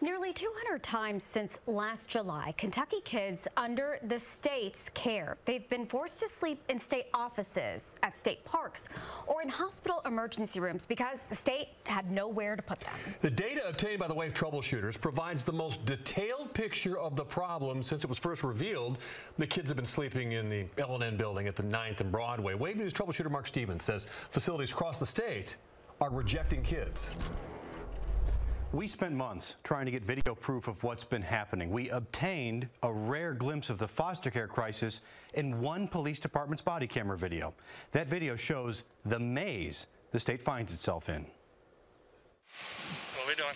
Nearly 200 times since last July, Kentucky kids under the state's care. They've been forced to sleep in state offices, at state parks, or in hospital emergency rooms because the state had nowhere to put them. The data obtained by the Wave troubleshooters provides the most detailed picture of the problem since it was first revealed. The kids have been sleeping in the L&N building at the 9th and Broadway. Wave News troubleshooter Mark Stevens says facilities across the state are rejecting kids. We spent months trying to get video proof of what's been happening. We obtained a rare glimpse of the foster care crisis in one police department's body camera video. That video shows the maze the state finds itself in. What are we doing?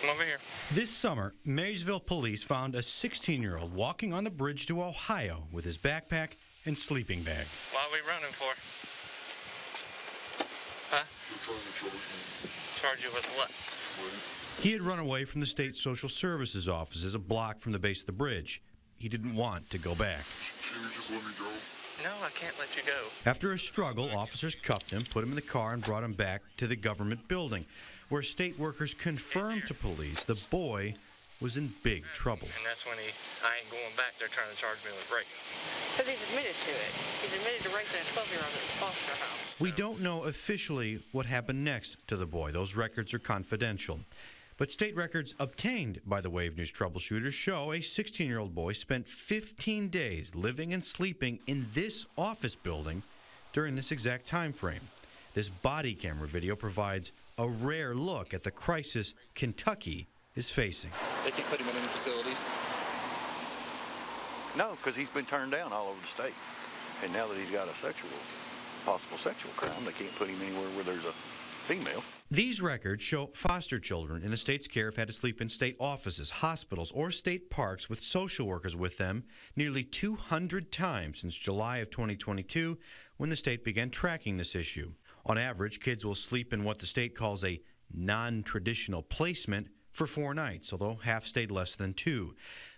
Come over here. This summer, Maysville police found a 16-year-old walking on the bridge to Ohio with his backpack and sleeping bag. What are we running for? Huh? Charge you with what? He had run away from the state social services offices a block from the base of the bridge. He didn't want to go back. Can you just let me go? No, I can't let you go. After a struggle, officers cuffed him, put him in the car, and brought him back to the government building, where state workers confirmed to police the boy was in big trouble. And that's when he, I ain't going back. They're trying to charge me with rape. Because he's admitted to it. He's admitted to raping a 12 year old at his foster house. We don't know officially what happened next to the boy. Those records are confidential. But state records obtained by the Wave News troubleshooters show a 16 year old boy spent 15 days living and sleeping in this office building during this exact time frame. This body camera video provides a rare look at the crisis Kentucky is facing. They can't put him in any facilities. No, because he's been turned down all over the state. And now that he's got a sexual, possible sexual crime, they can't put him anywhere where there's a female. These records show foster children in the state's care have had to sleep in state offices, hospitals, or state parks with social workers with them nearly 200 times since July of 2022 when the state began tracking this issue. On average, kids will sleep in what the state calls a non traditional placement for four nights, although half stayed less than two.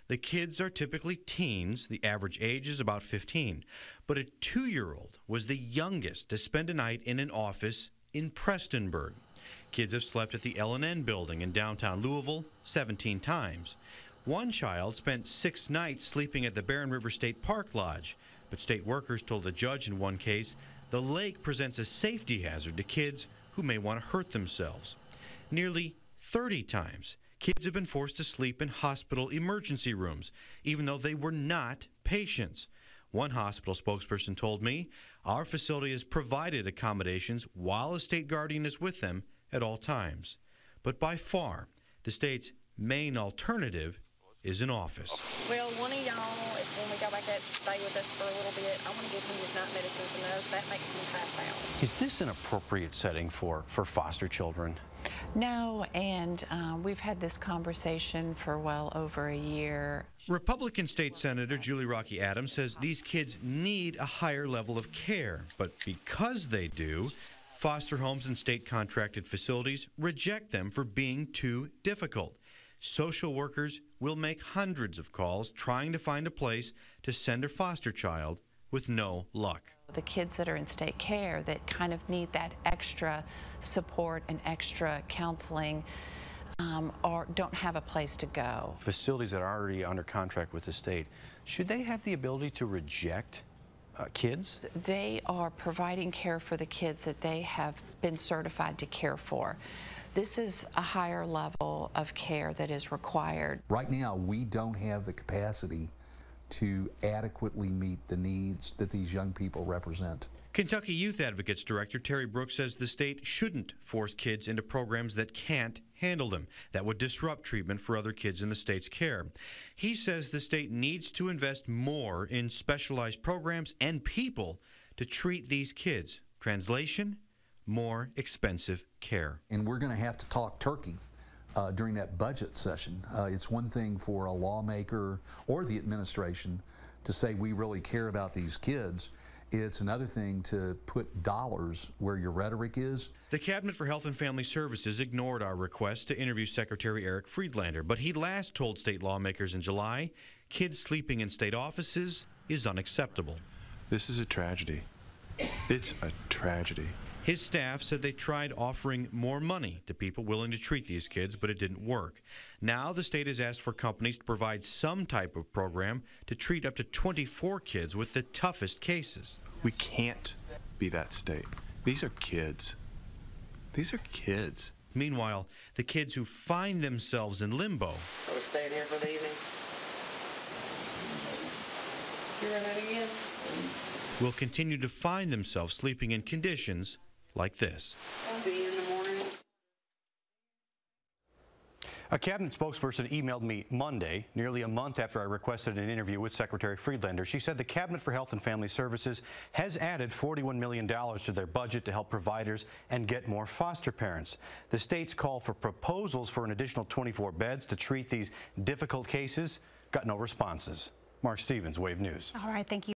The kids are typically teens. The average age is about 15. But a two year old was the youngest to spend a night in an office in Prestonsburg. Kids have slept at the L&N building in downtown Louisville 17 times. One child spent six nights sleeping at the Barren River State Park Lodge, but state workers told the judge in one case the lake presents a safety hazard to kids who may want to hurt themselves. Nearly 30 times, kids have been forced to sleep in hospital emergency rooms, even though they were not patients. One hospital spokesperson told me, Our facility has provided accommodations while a state guardian is with them at all times. But by far, the state's main alternative is an office. Well, one of y'all, if when we go back up stay with us for a little bit, I want to give him his night medicines and that, that makes him pass out. Is this an appropriate setting for, for foster children? No, and uh, we've had this conversation for well over a year. Republican State Senator Julie Raque Adams says these kids need a higher level of care, but because they do, foster homes and state contracted facilities reject them for being too difficult. Social workers will make hundreds of calls trying to find a place to send a foster child with no luck. The kids that are in state care that kind of need that extra support and extra counseling um, or don't have a place to go. Facilities that are already under contract with the state, should they have the ability to reject uh, kids? They are providing care for the kids that they have been certified to care for. This is a higher level of care that is required. Right now, we don't have the capacity to adequately meet the needs that these young people represent. Kentucky Youth Advocates Director Terry Brooks says the state shouldn't force kids into programs that can't handle them, that would disrupt treatment for other kids in the state's care. He says the state needs to invest more in specialized programs and people to treat these kids. Translation? More expensive care. And we're going to have to talk turkey uh, during that budget session. Uh, it's one thing for a lawmaker or the administration to say we really care about these kids. It's another thing to put dollars where your rhetoric is. The Cabinet for Health and Family Services ignored our request to interview Secretary Eric Friedlander, but he last told state lawmakers in July kids sleeping in state offices is unacceptable. This is a tragedy. It's a tragedy. His staff said they tried offering more money to people willing to treat these kids, but it didn't work. Now the state has asked for companies to provide some type of program to treat up to 24 kids with the toughest cases. We can't be that state. These are kids. These are kids. Meanwhile, the kids who find themselves in limbo Are we staying here for the evening? You running again? will continue to find themselves sleeping in conditions like this. See you in the morning. A cabinet spokesperson emailed me Monday, nearly a month after I requested an interview with Secretary Friedlander. She said the Cabinet for Health and Family Services has added $41 million to their budget to help providers and get more foster parents. The state's call for proposals for an additional 24 beds to treat these difficult cases got no responses. Mark Stevens, Wave News. All right, thank you.